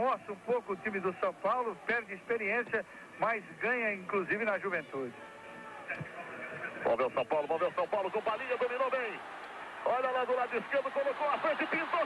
Mostra um pouco o time do São Paulo, perde experiência, mas ganha inclusive na juventude. Vamos ver o São Paulo, vamos ver o São Paulo com balinha, dominou bem. Olha lá do lado esquerdo, colocou a frente, pintou